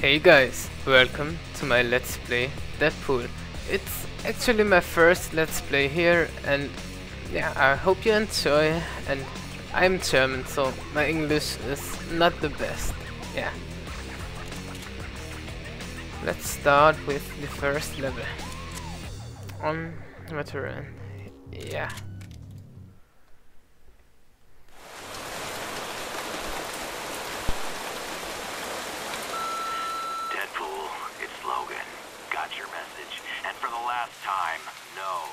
Hey guys, welcome to my Let's Play Deadpool. It's actually my first Let's Play here and yeah, I hope you enjoy and I'm German so my English is not the best. Yeah. Let's start with the first level. On veteran. Yeah. Deadpool, it's Logan. Got your message. And for the last time, no.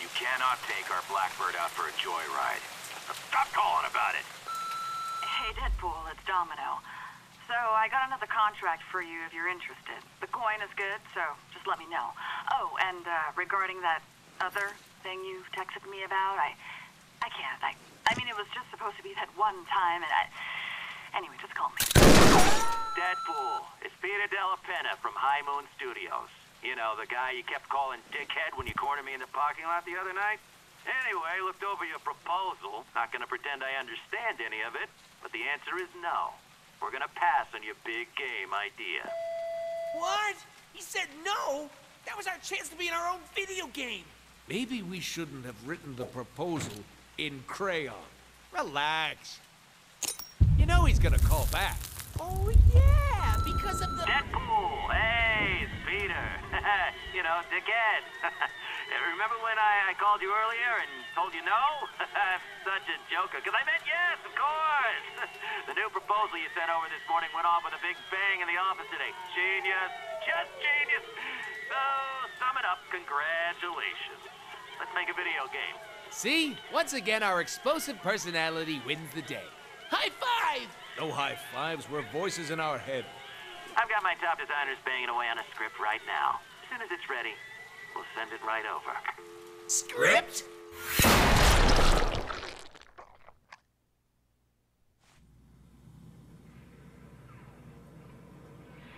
You cannot take our Blackbird out for a joyride. Stop calling about it. Hey, Deadpool, it's Domino. So, I got another contract for you if you're interested. The coin is good, so just let me know. Oh, and uh, regarding that other thing you texted me about, I I can't. I I mean, it was just supposed to be that one time, and I... Anyway, just call me. Deadpool, it's Peter Della Penna from High Moon Studios. You know, the guy you kept calling dickhead when you cornered me in the parking lot the other night? Anyway, I looked over your proposal. Not gonna pretend I understand any of it, but the answer is no. We're gonna pass on your big game idea. What? He said no? That was our chance to be in our own video game. Maybe we shouldn't have written the proposal in crayon. Relax. You know he's gonna call back. Oh, yeah, because of the. Deadpool! Hey, it's Peter. you know, dickhead. Remember when I, I called you earlier and told you no? I'm such a joker, because I meant yes, of course. the new proposal you sent over this morning went off with a big bang in the office today. Genius. Just genius. So, sum it up, congratulations. Let's make a video game. See? Once again, our explosive personality wins the day. High five! No high fives, we're voices in our head. I've got my top designers banging away on a script right now. As soon as it's ready, we'll send it right over. Script?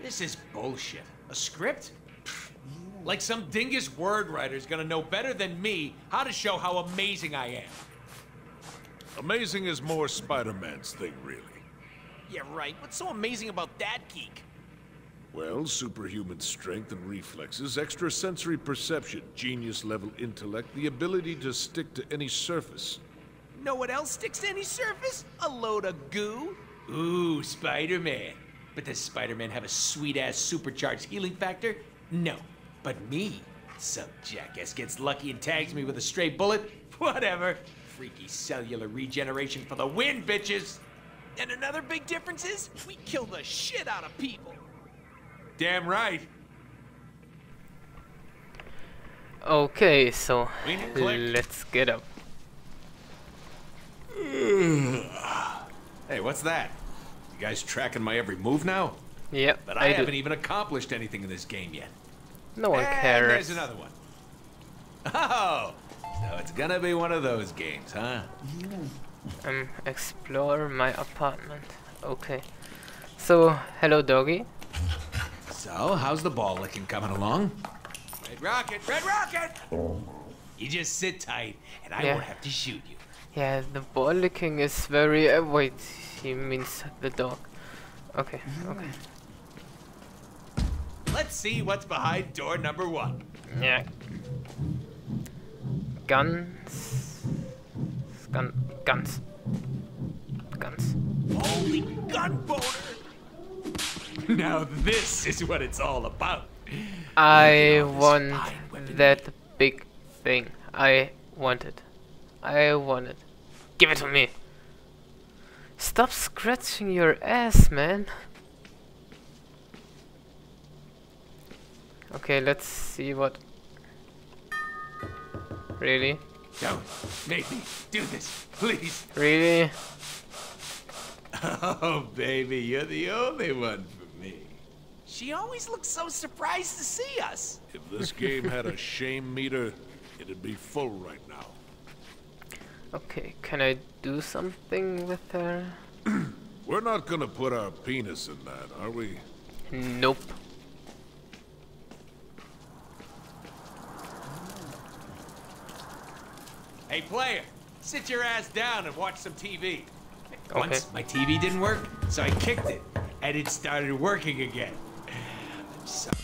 This is bullshit. A script? Like some dingus word writer's gonna know better than me how to show how amazing I am. Amazing is more Spider-Man's thing, really. Yeah, right. What's so amazing about that geek? Well, superhuman strength and reflexes, extrasensory perception, genius-level intellect, the ability to stick to any surface. Know what else sticks to any surface? A load of goo. Ooh, Spider-Man. But does Spider-Man have a sweet-ass supercharged healing factor? No. But me? Some jackass gets lucky and tags me with a stray bullet? Whatever. Freaky cellular regeneration for the win, bitches! And another big difference is we kill the shit out of people. Damn right. Okay, so Wing and click. let's get up. Hey, what's that? You guys tracking my every move now? Yep, But I, I, haven't do. even accomplished anything in this game yet. No one And cares. there's another one. Oh, so it's gonna be one of those games, huh? Um, explore my apartment. Okay. So, hello doggy. So, how's the ball licking coming along? Red Rocket, Red Rocket! You just sit tight, and I Yeah. won't have to shoot you. Yeah, the ball licking is very. Uh, wait, he means the dog. Okay, okay. Let's see what's behind door number one. Yeah. Guns. Gun. Guns. Guns. Holy gun boner! Now this is what it's all about. I want that big thing. I want it. I want it. Give it to me. Stop scratching your ass, man. Okay, let's see what. Really? Don't make me do this, please. Really? Oh, baby, you're the only one. She always looks so surprised to see us. If this game had a shame meter, it'd be full right now. Okay, can I do something with her? We're not gonna put our penis in that, are we? Nope. Hey, player, sit your ass down and watch some TV. Okay. Once my TV didn't work, so I kicked it, and it started working again. Sorry.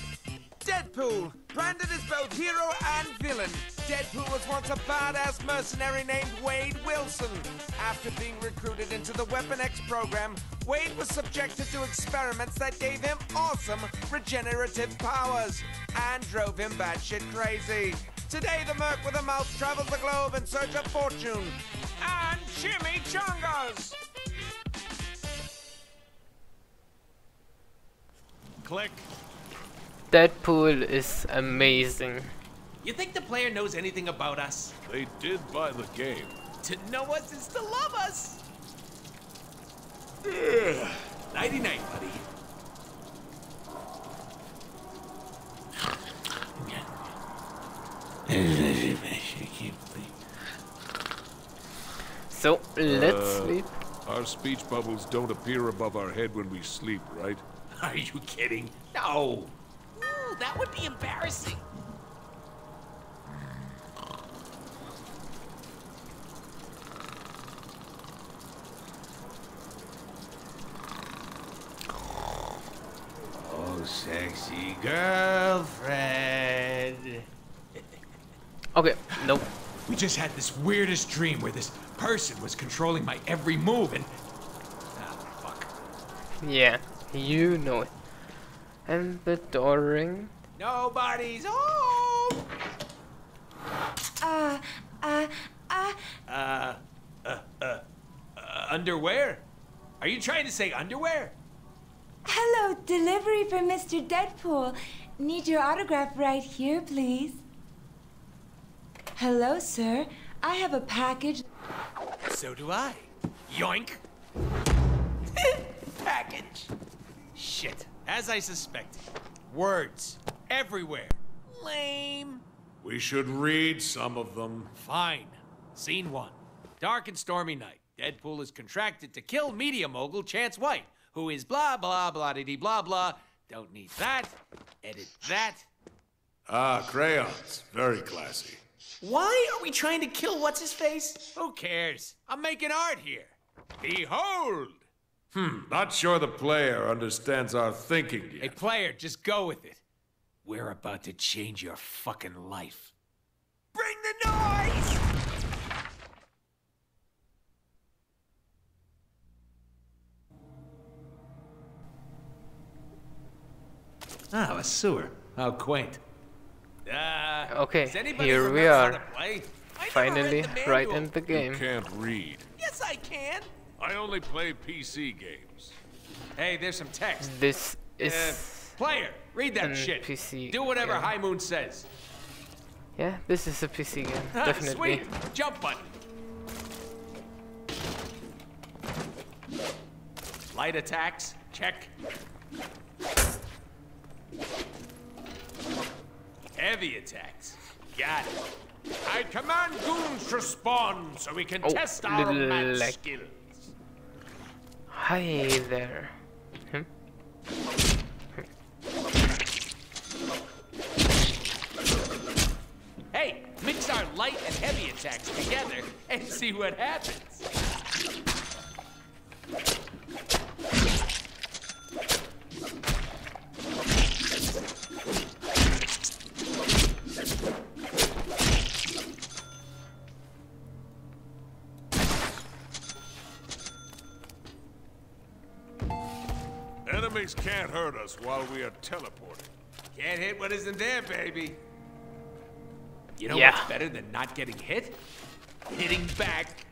Deadpool, branded as both hero and villain. Deadpool was once a badass mercenary named Wade Wilson. After being recruited into the Weapon X program, Wade was subjected to experiments that gave him awesome regenerative powers and drove him batshit crazy. Today, the Merc with a mouth travels the globe in search of fortune and chimichangas. Click. Deadpool is amazing. You think the player knows anything about us? They did buy the game. To know us is to love us. Nighty night, buddy. So let's Uh, sleep. Our speech bubbles don't appear above our head when we sleep, right? Are you kidding? No. Ooh, that would be embarrassing. Oh, sexy girlfriend. Okay, nope. We just had this weirdest dream where this person was controlling my every move and. Ah, fuck. Yeah, you know it. And the door ring. Nobody's home! Uh, uh, uh, Uh, uh, uh, uh, underwear? Are you trying to say underwear? hello, delivery for Mr. Deadpool. Need your autograph right here, please. Hello, sir. I have a package. So do I. Yoink! Package! Shit, as I suspected. Words. Everywhere. Lame. We should read some of them. Fine. Scene one. Dark and stormy night. Deadpool is contracted to kill media mogul Chance White, who is blah blah blah dee blah blah. Don't need that. Edit that. Ah, crayons. Very classy. Why are we trying to kill what's his face? Who cares? I'm making art here. Behold! Not sure the player understands our thinking yet. Hey, player, just go with it. We're about to change your fucking life. Bring the noise! Ah, a sewer. How quaint. Uh, Okay, does anybody here we are. to play? I never Finally, right in the game. Can't read. Yes, I can. I only play PC games. Hey, there's some text. This is. Uh, player, read that shit. PC Do whatever game. High Moon says. Yeah, this is a PC game. Ah, Definitely. Sweet. Jump button. Light attacks. Check. Heavy attacks. Got it. I command goons to spawn so we can Oh, test our little match leg. Hi there. Hmm? Hey, mix our light and heavy attacks together and see what happens. Enemies can't hurt us while we are teleporting. Can't hit what isn't there, baby. You know Yeah. what's better than not getting hit? Hitting back.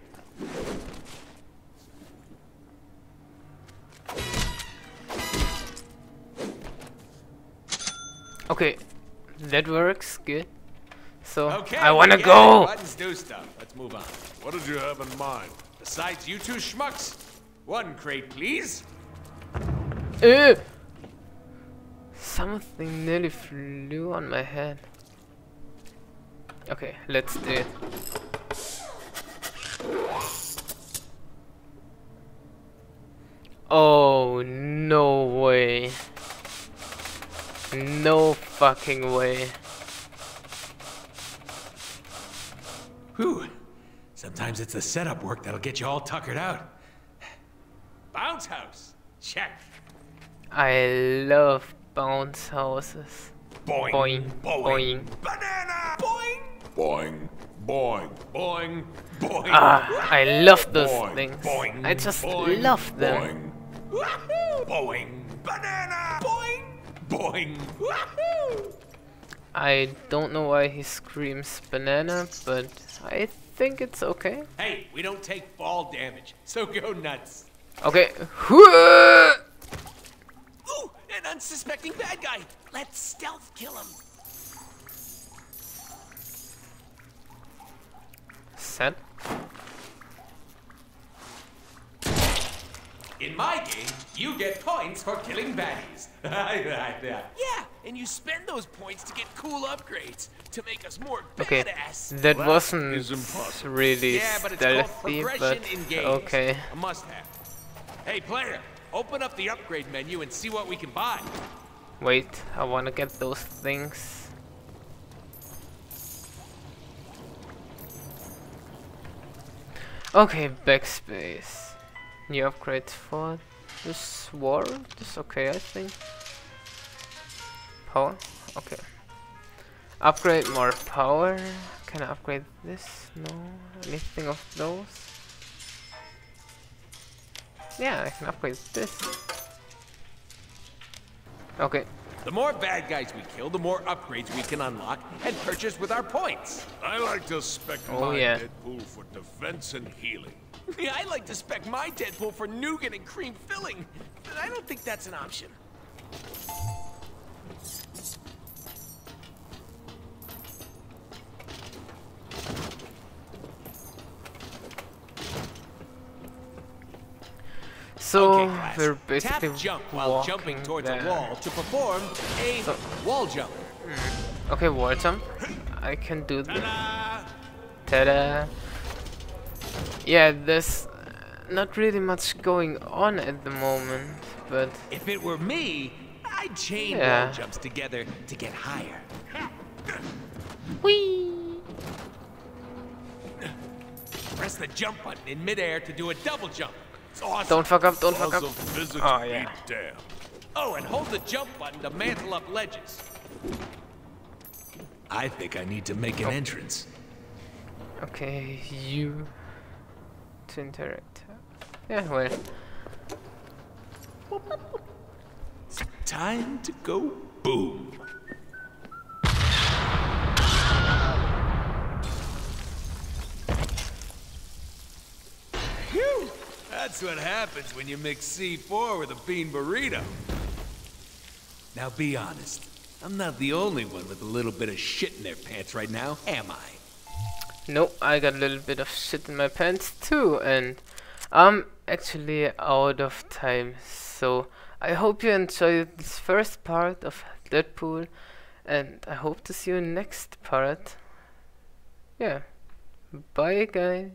Okay, that works. Good. So Okay. I wanna get it. go. Buttons do stuff. Let's move on. What did you have in mind? Besides you two schmucks, one crate, please. Uh, something nearly flew on my head. Okay, let's do it. Oh, no way. No fucking way. Whew. Sometimes it's the setup work that'll get you all tuckered out. Bounce house. Check. I love bounce houses. Boing, Boing, boing. Banana! Boing! Boing, boing, boing, boing. Ah, I love those boing, things. Boing, I just boing, love them. Boing. Boing, banana! Boing, boing. Wahoo! I don't know why he screams banana, but I think it's okay. Hey, we don't take fall damage, so go nuts. Okay. Hooah! Ooh, unsuspecting bad guy. Let's stealth kill him. Set. In my game, you get points for killing baddies. yeah, and you spend those points to get cool upgrades to make us more Okay. badass. That That wasn't is impossible. really Yeah, but it's stealthy, but in games. okay. A must-have. Hey, player, open up the upgrade menu and see what we can buy. Wait, I wanna get those things. Okay, backspace. New upgrades for the sword is okay, I think. Power? Okay. Upgrade more power. Can I upgrade this? No. Anything of those? Yeah, I can upgrade this. Okay. The more bad guys we kill, the more upgrades we can unlock and purchase with our points. I like to spec Oh, my yeah. Deadpool for defense and healing. Yeah, I like to spec my Deadpool for nougat and cream filling, but I don't think that's an option. So okay, we're basically Tap jump while walking jumping towards there. a wall to perform a So- wall jump. Hmm. Okay, wall jump. I can do this. Ta-da! Yeah, there's not really much going on at the moment, but If it were me, I'd chain Yeah. wall jumps together to get higher. whee! Press the jump button in midair to do a double jump. It's awesome. Don't fuck up! Don't fuck up! Oh, be yeah. Oh, and hold the jump button to mantle up ledges. I think I need to make an oh. entrance. Okay, you to interact. Yeah, well, Time to go boom. What happens when you mix C4 with a bean burrito. Now be honest. I'm not the only one with a little bit of shit in their pants right now, am I? Nope, I got a little bit of shit in my pants too, and I'm actually out of time. So I hope you enjoyed this first part of Deadpool, and I hope to see you in next part. Yeah, bye guys.